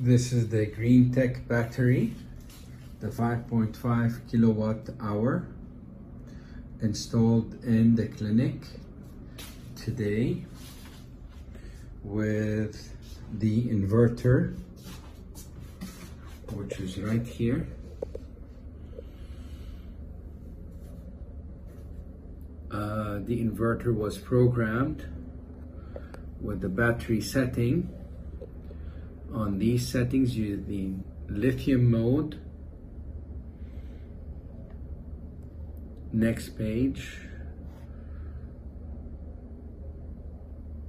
This is the Green Tech battery, the 5.5 kilowatt hour installed in the clinic today with the inverter which is right here. Uh, the inverter was programmed with the battery setting on these settings use the lithium mode. Next page.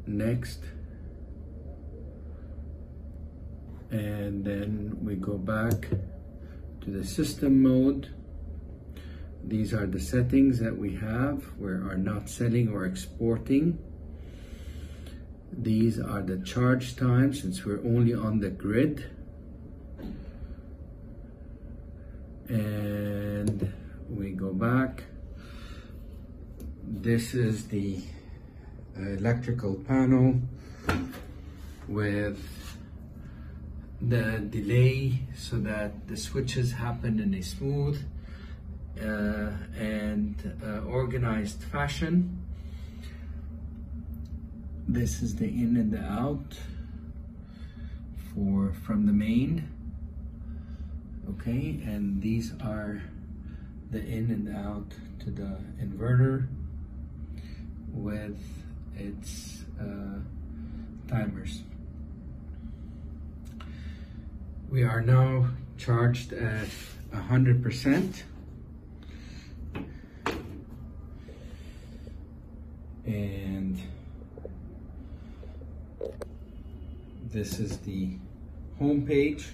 Next. And then we go back to the system mode. These are the settings that we have. We are not selling or exporting these are the charge times since we're only on the grid. And we go back. This is the electrical panel with the delay so that the switches happen in a smooth uh, and uh, organized fashion this is the in and the out for from the main. Okay and these are the in and out to the inverter with its uh, timers. We are now charged at 100% and this is the home page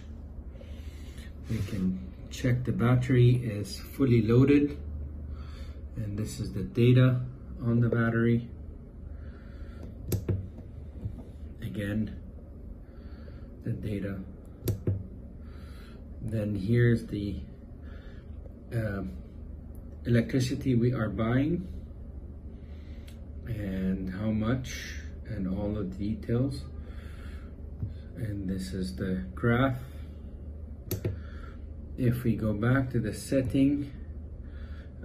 we can check the battery is fully loaded. And this is the data on the battery. Again the data. Then here's the uh, electricity we are buying and how much and all the details and this is the graph. If we go back to the setting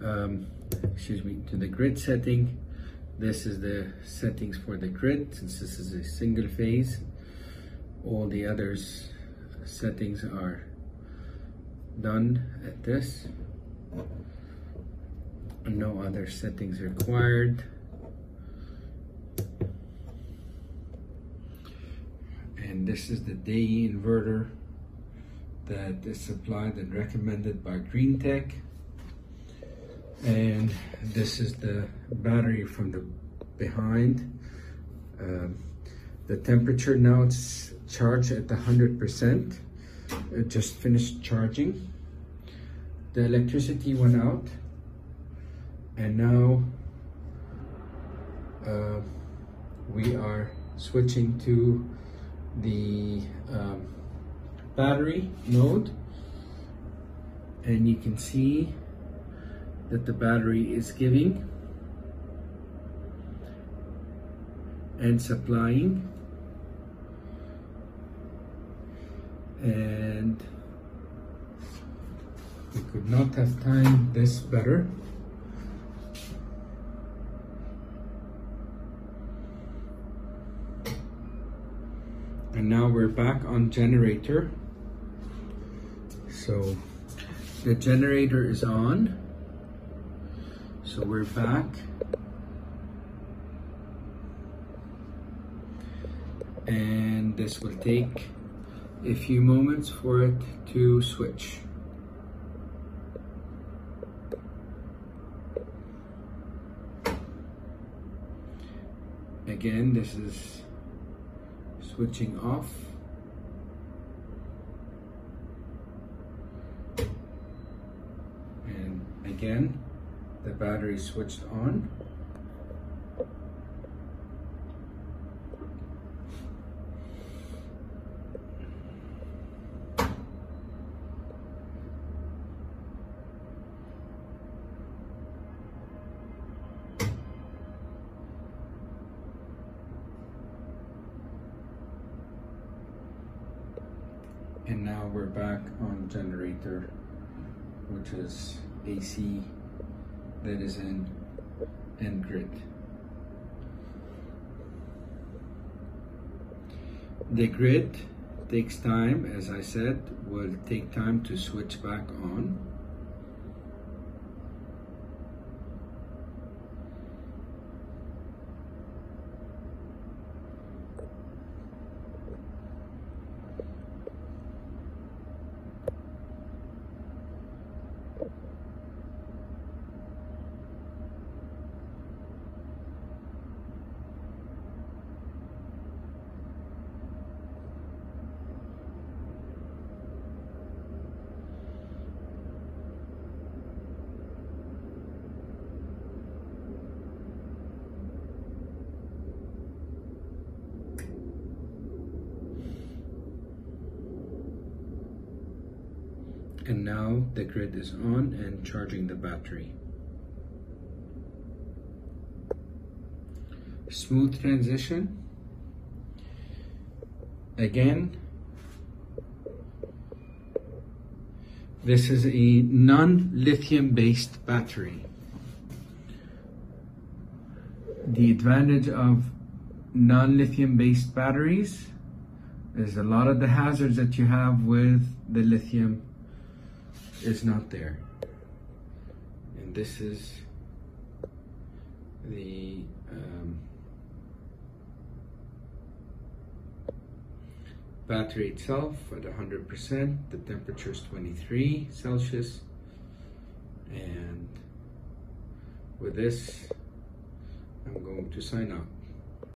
um, excuse me to the grid setting this is the settings for the grid since this is a single phase. All the others settings are done at this. No other settings required and this is the Deye inverter that is supplied and recommended by GreenTech. And this is the battery from the behind. Um, the temperature now it's charged at 100% it just finished charging. The electricity went out. And now uh, we are switching to the um, battery mode and you can see that the battery is giving and supplying. And we could not have timed this better and now we're back on generator. So the generator is on. So we're back. And this will take a few moments for it to switch. Again this is switching off. And again the battery switched on and now we're back on generator which is AC that is in and grid. The grid takes time as I said will take time to switch back on and now the grid is on and charging the battery. Smooth transition. Again, this is a non-lithium based battery. The advantage of non-lithium based batteries is a lot of the hazards that you have with the lithium is not there. And this is the um, battery itself at 100%. The temperature is 23 Celsius. And with this, I'm going to sign out.